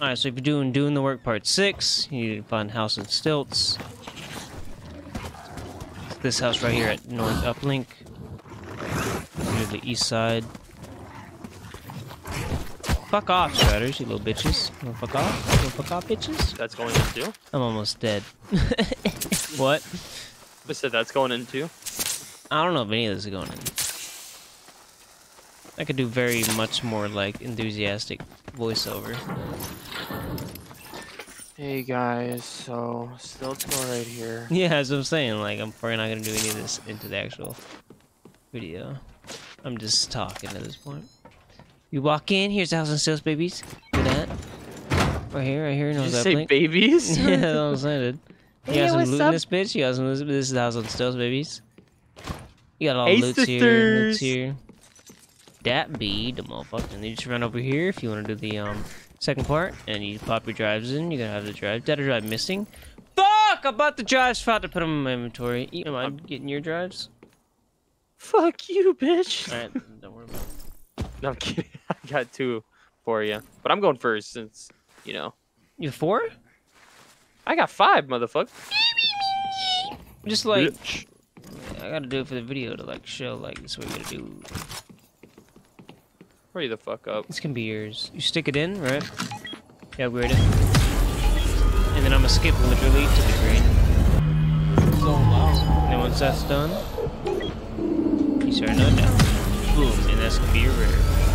Alright, so if you're doing doing the work part six, you find house on stilts. This house right here at North Uplink. Near the east side. Fuck off, Striders, you little bitches. You wanna fuck off? You wanna fuck off, bitches? That's going in too. I'm almost dead. what? I said that's going in too. I don't know if any of this is going in. I could do very much more like enthusiastic voiceover. Hey guys, so stilts go right here. Yeah, as I'm saying, like I'm probably not gonna do any of this into the actual video. I'm just talking at this point. You walk in, here's the house on stilts, babies. Do that. Right here, right here, Did you say blink. babies? yeah, that's what I'm saying, dude. You Hey, got some what's loot in this bitch? You got some this is the house on stilts, babies. You got all Hey, loots here, loots here. That be the motherfucker. And you just run over here if you want to do the um second part, and you pop your drives in. You're gonna have the drive. Data drive missing. Fuck! I bought the drives. Forgot to put them in my inventory. Am I getting your drives? Fuck you, bitch. All right, don't worry about it. No, I'm kidding. I got two for you, but I'm going first since you know You have four? I got five, motherfucker. Just like Bitch. I gotta do it for the video to like show like this is what we gotta do. Hurry the fuck up. This can be yours. You stick it in, right? Yeah, upgrade it. And then I'm gonna skip literally to the green. And then once that's done, you start another down. Boom, and that's gonna be your rare.